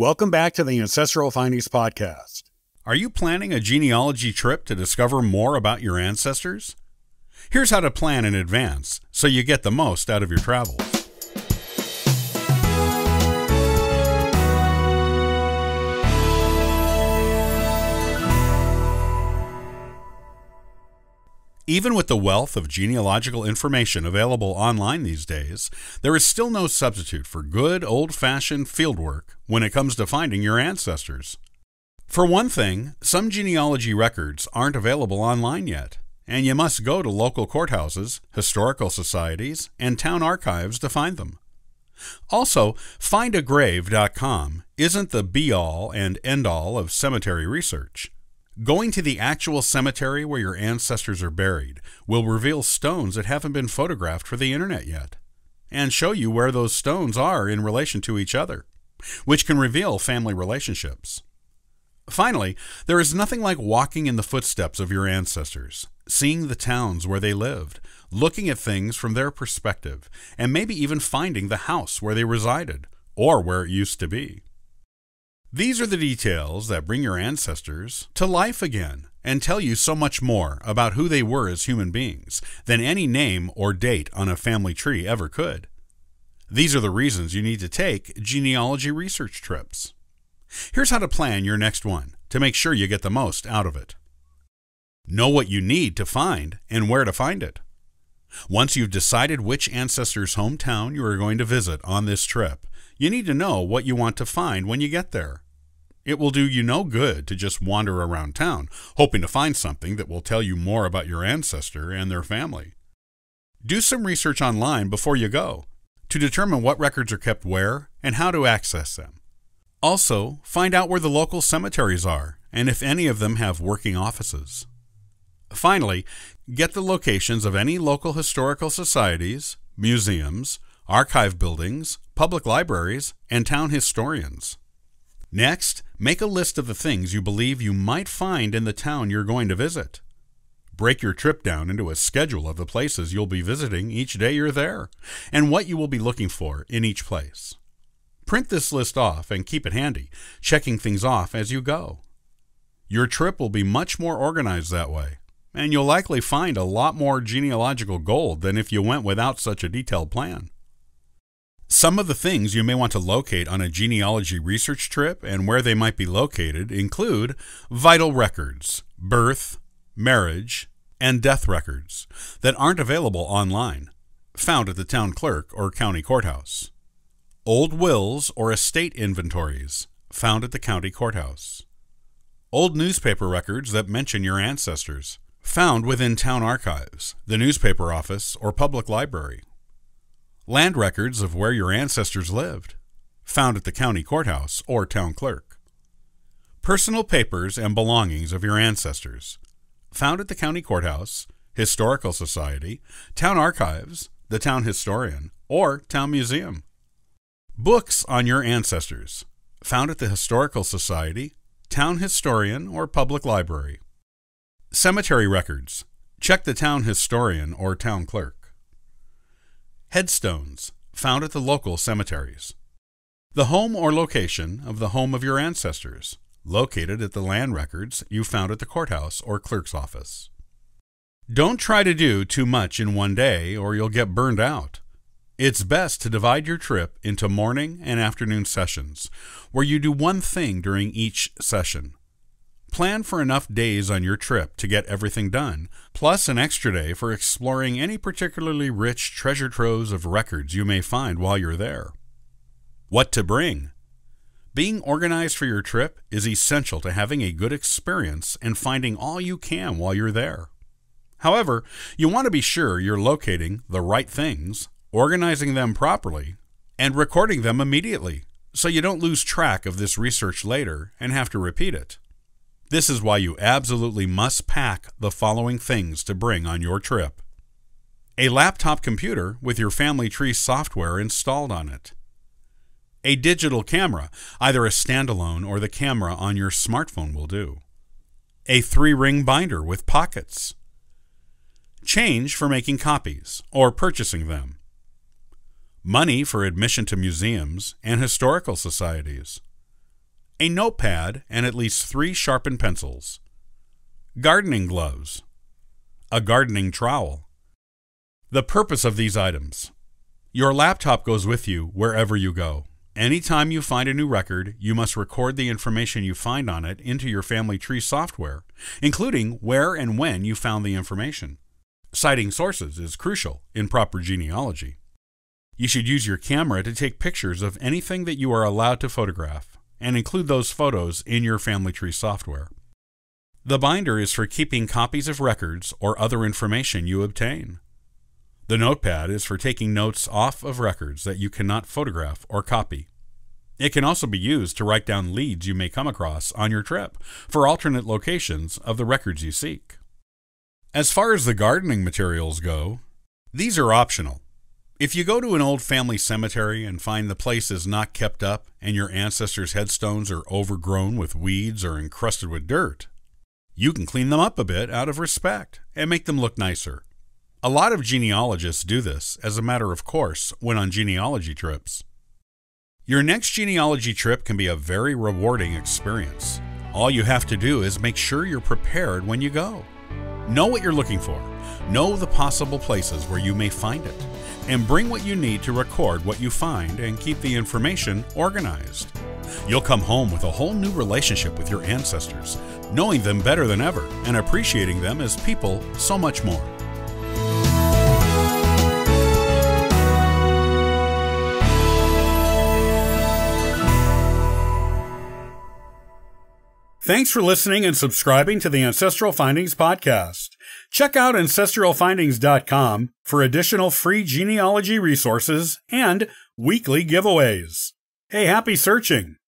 Welcome back to the Ancestral Findings Podcast. Are you planning a genealogy trip to discover more about your ancestors? Here's how to plan in advance so you get the most out of your travels. Even with the wealth of genealogical information available online these days, there is still no substitute for good old fashioned fieldwork when it comes to finding your ancestors. For one thing, some genealogy records aren't available online yet, and you must go to local courthouses, historical societies, and town archives to find them. Also, findagrave.com isn't the be all and end all of cemetery research. Going to the actual cemetery where your ancestors are buried will reveal stones that haven't been photographed for the internet yet, and show you where those stones are in relation to each other, which can reveal family relationships. Finally, there is nothing like walking in the footsteps of your ancestors, seeing the towns where they lived, looking at things from their perspective, and maybe even finding the house where they resided, or where it used to be. These are the details that bring your ancestors to life again and tell you so much more about who they were as human beings than any name or date on a family tree ever could. These are the reasons you need to take genealogy research trips. Here's how to plan your next one to make sure you get the most out of it. Know what you need to find and where to find it. Once you've decided which ancestor's hometown you are going to visit on this trip, you need to know what you want to find when you get there. It will do you no good to just wander around town, hoping to find something that will tell you more about your ancestor and their family. Do some research online before you go to determine what records are kept where and how to access them. Also, find out where the local cemeteries are and if any of them have working offices. Finally, get the locations of any local historical societies, museums, archive buildings, public libraries, and town historians. Next, make a list of the things you believe you might find in the town you're going to visit. Break your trip down into a schedule of the places you'll be visiting each day you're there, and what you will be looking for in each place. Print this list off and keep it handy, checking things off as you go. Your trip will be much more organized that way, and you'll likely find a lot more genealogical gold than if you went without such a detailed plan. Some of the things you may want to locate on a genealogy research trip and where they might be located include vital records, birth, marriage, and death records that aren't available online, found at the town clerk or county courthouse. Old wills or estate inventories, found at the county courthouse. Old newspaper records that mention your ancestors, found within town archives, the newspaper office, or public library land records of where your ancestors lived, found at the county courthouse or town clerk. Personal papers and belongings of your ancestors, found at the county courthouse, historical society, town archives, the town historian, or town museum. Books on your ancestors, found at the historical society, town historian, or public library. Cemetery records, check the town historian or town clerk. Headstones, found at the local cemeteries. The home or location of the home of your ancestors, located at the land records you found at the courthouse or clerk's office. Don't try to do too much in one day or you'll get burned out. It's best to divide your trip into morning and afternoon sessions, where you do one thing during each session. Plan for enough days on your trip to get everything done, plus an extra day for exploring any particularly rich treasure troves of records you may find while you're there. What to bring? Being organized for your trip is essential to having a good experience and finding all you can while you're there. However, you want to be sure you're locating the right things, organizing them properly, and recording them immediately so you don't lose track of this research later and have to repeat it. This is why you absolutely must pack the following things to bring on your trip. A laptop computer with your family tree software installed on it, a digital camera, either a standalone or the camera on your smartphone will do, a three ring binder with pockets, change for making copies or purchasing them, money for admission to museums and historical societies a notepad, and at least three sharpened pencils, gardening gloves, a gardening trowel. The purpose of these items your laptop goes with you wherever you go. Anytime you find a new record, you must record the information you find on it into your family tree software, including where and when you found the information. Citing sources is crucial in proper genealogy. You should use your camera to take pictures of anything that you are allowed to photograph and include those photos in your family tree software. The binder is for keeping copies of records or other information you obtain. The notepad is for taking notes off of records that you cannot photograph or copy. It can also be used to write down leads you may come across on your trip for alternate locations of the records you seek. As far as the gardening materials go, these are optional. If you go to an old family cemetery and find the place is not kept up and your ancestors' headstones are overgrown with weeds or encrusted with dirt, you can clean them up a bit out of respect and make them look nicer. A lot of genealogists do this as a matter of course when on genealogy trips. Your next genealogy trip can be a very rewarding experience. All you have to do is make sure you're prepared when you go. Know what you're looking for, know the possible places where you may find it, and bring what you need to record what you find and keep the information organized. You'll come home with a whole new relationship with your ancestors, knowing them better than ever and appreciating them as people so much more. Thanks for listening and subscribing to the Ancestral Findings Podcast. Check out ancestralfindings.com for additional free genealogy resources and weekly giveaways. Hey, happy searching!